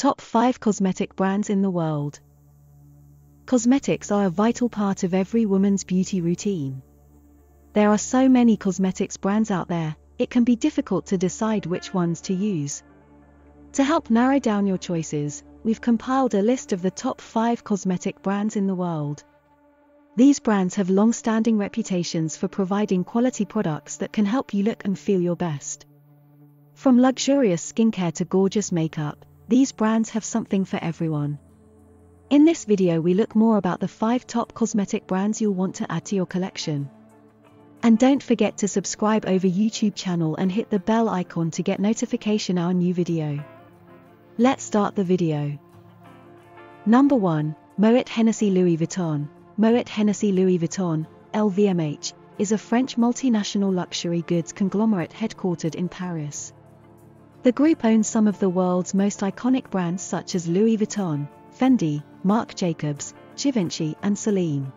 Top 5 Cosmetic Brands in the World Cosmetics are a vital part of every woman's beauty routine. There are so many cosmetics brands out there, it can be difficult to decide which ones to use. To help narrow down your choices, we've compiled a list of the top 5 cosmetic brands in the world. These brands have long-standing reputations for providing quality products that can help you look and feel your best. From luxurious skincare to gorgeous makeup, these brands have something for everyone. In this video we look more about the 5 top cosmetic brands you'll want to add to your collection. And don't forget to subscribe over YouTube channel and hit the bell icon to get notification our new video. Let's start the video. Number 1, Moet Hennessy Louis Vuitton. Moet Hennessy Louis Vuitton, LVMH, is a French multinational luxury goods conglomerate headquartered in Paris. The group owns some of the world's most iconic brands such as Louis Vuitton, Fendi, Marc Jacobs, Givenchy and Celine.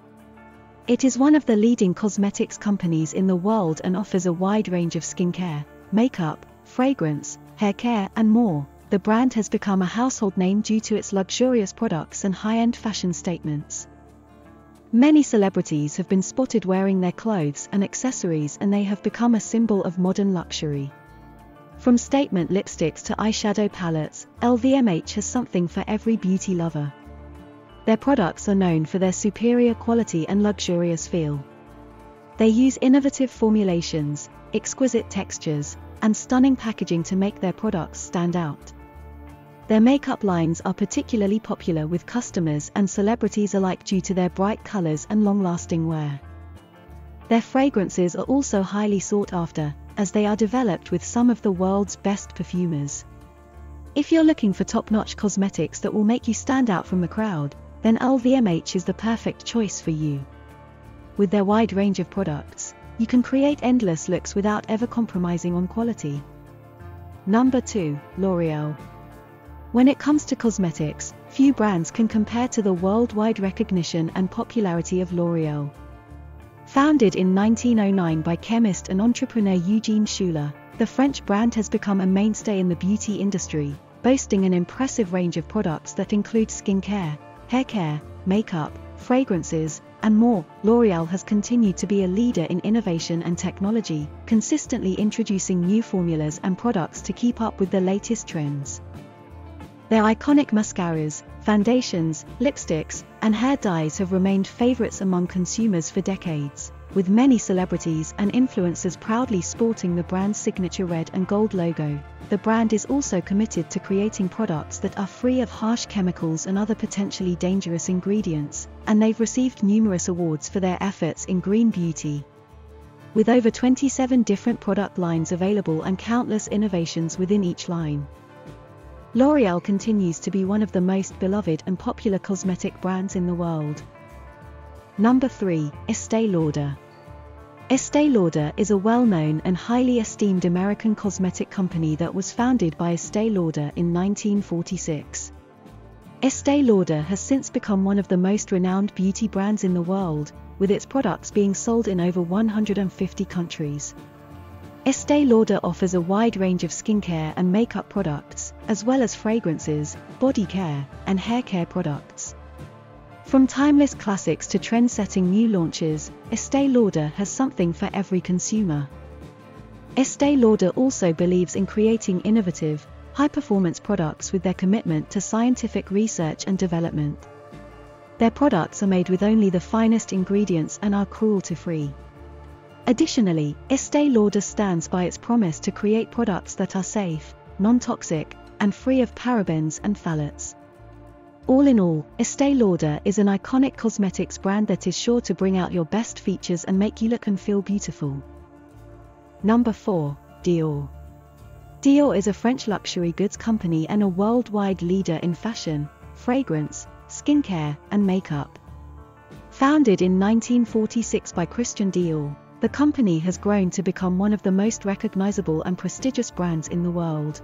It is one of the leading cosmetics companies in the world and offers a wide range of skincare, makeup, fragrance, hair care and more. The brand has become a household name due to its luxurious products and high-end fashion statements. Many celebrities have been spotted wearing their clothes and accessories and they have become a symbol of modern luxury. From statement lipsticks to eyeshadow palettes, LVMH has something for every beauty lover. Their products are known for their superior quality and luxurious feel. They use innovative formulations, exquisite textures, and stunning packaging to make their products stand out. Their makeup lines are particularly popular with customers and celebrities alike due to their bright colors and long-lasting wear. Their fragrances are also highly sought after, as they are developed with some of the world's best perfumers. If you're looking for top-notch cosmetics that will make you stand out from the crowd, then LVMH is the perfect choice for you. With their wide range of products, you can create endless looks without ever compromising on quality. Number 2, L'Oreal. When it comes to cosmetics, few brands can compare to the worldwide recognition and popularity of L'Oreal. Founded in 1909 by chemist and entrepreneur Eugene Schueller, the French brand has become a mainstay in the beauty industry, boasting an impressive range of products that include skincare, hair care, makeup, fragrances, and more. L'Oreal has continued to be a leader in innovation and technology, consistently introducing new formulas and products to keep up with the latest trends. Their iconic mascaras, foundations, lipsticks, and hair dyes have remained favorites among consumers for decades, with many celebrities and influencers proudly sporting the brand's signature red and gold logo. The brand is also committed to creating products that are free of harsh chemicals and other potentially dangerous ingredients, and they've received numerous awards for their efforts in green beauty. With over 27 different product lines available and countless innovations within each line. L'Oreal continues to be one of the most beloved and popular cosmetic brands in the world. Number 3, Estee Lauder. Estee Lauder is a well-known and highly esteemed American cosmetic company that was founded by Estee Lauder in 1946. Estee Lauder has since become one of the most renowned beauty brands in the world, with its products being sold in over 150 countries. Estee Lauder offers a wide range of skincare and makeup products, as well as fragrances, body care, and hair care products. From timeless classics to trend-setting new launches, Estee Lauder has something for every consumer. Estee Lauder also believes in creating innovative, high-performance products with their commitment to scientific research and development. Their products are made with only the finest ingredients and are cruelty-free. Additionally, Estee Lauder stands by its promise to create products that are safe, non-toxic, and free of parabens and phthalates. All in all, Estee Lauder is an iconic cosmetics brand that is sure to bring out your best features and make you look and feel beautiful. Number 4, Dior. Dior is a French luxury goods company and a worldwide leader in fashion, fragrance, skincare, and makeup. Founded in 1946 by Christian Dior, the company has grown to become one of the most recognizable and prestigious brands in the world.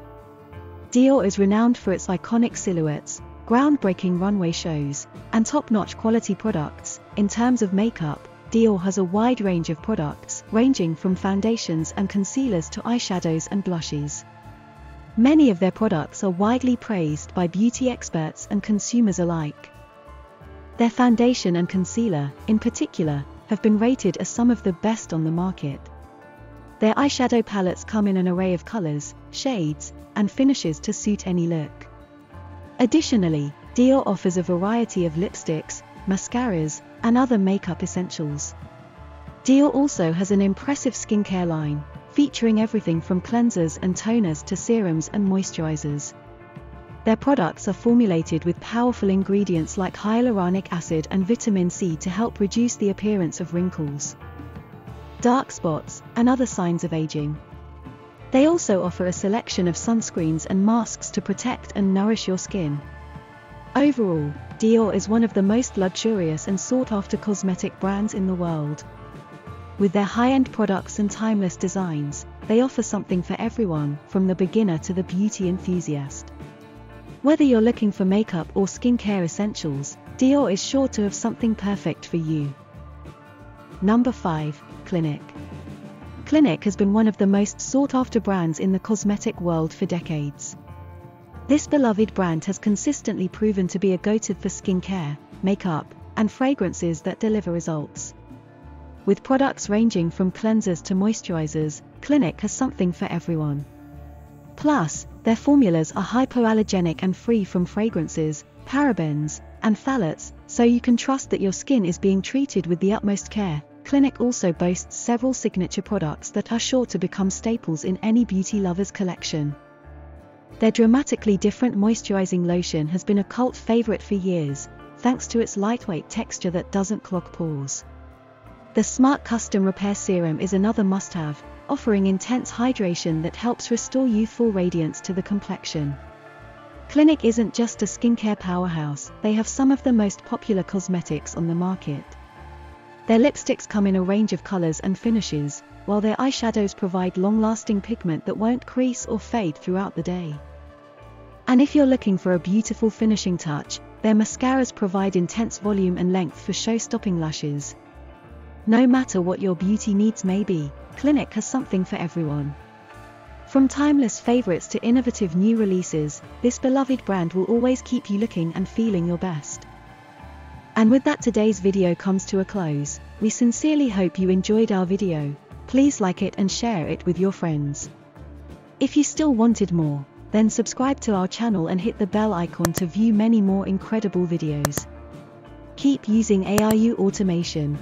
Dior is renowned for its iconic silhouettes, groundbreaking runway shows, and top-notch quality products. In terms of makeup, Dior has a wide range of products, ranging from foundations and concealers to eyeshadows and blushes. Many of their products are widely praised by beauty experts and consumers alike. Their foundation and concealer, in particular, have been rated as some of the best on the market. Their eyeshadow palettes come in an array of colors, shades, and finishes to suit any look. Additionally, Dior offers a variety of lipsticks, mascaras, and other makeup essentials. Dior also has an impressive skincare line, featuring everything from cleansers and toners to serums and moisturizers. Their products are formulated with powerful ingredients like hyaluronic acid and vitamin C to help reduce the appearance of wrinkles, dark spots, and other signs of aging. They also offer a selection of sunscreens and masks to protect and nourish your skin. Overall, Dior is one of the most luxurious and sought-after cosmetic brands in the world. With their high-end products and timeless designs, they offer something for everyone, from the beginner to the beauty enthusiast. Whether you're looking for makeup or skincare essentials, Dior is sure to have something perfect for you. Number 5. Clinique. Clinique has been one of the most sought-after brands in the cosmetic world for decades. This beloved brand has consistently proven to be a go-to for skincare, makeup, and fragrances that deliver results. With products ranging from cleansers to moisturizers, Clinique has something for everyone. Plus, their formulas are hypoallergenic and free from fragrances, parabens, and phthalates, so you can trust that your skin is being treated with the utmost care. Clinique also boasts several signature products that are sure to become staples in any beauty lover's collection. Their dramatically different moisturizing lotion has been a cult favorite for years, thanks to its lightweight texture that doesn't clog pores. The Smart Custom Repair Serum is another must-have, offering intense hydration that helps restore youthful radiance to the complexion. Clinique isn't just a skincare powerhouse, they have some of the most popular cosmetics on the market. Their lipsticks come in a range of colors and finishes, while their eyeshadows provide long-lasting pigment that won't crease or fade throughout the day. And if you're looking for a beautiful finishing touch, their mascaras provide intense volume and length for show-stopping lashes. No matter what your beauty needs may be, Clinique has something for everyone. From timeless favorites to innovative new releases, this beloved brand will always keep you looking and feeling your best. And with that today's video comes to a close, we sincerely hope you enjoyed our video, please like it and share it with your friends. If you still wanted more, then subscribe to our channel and hit the bell icon to view many more incredible videos. Keep using ARU automation,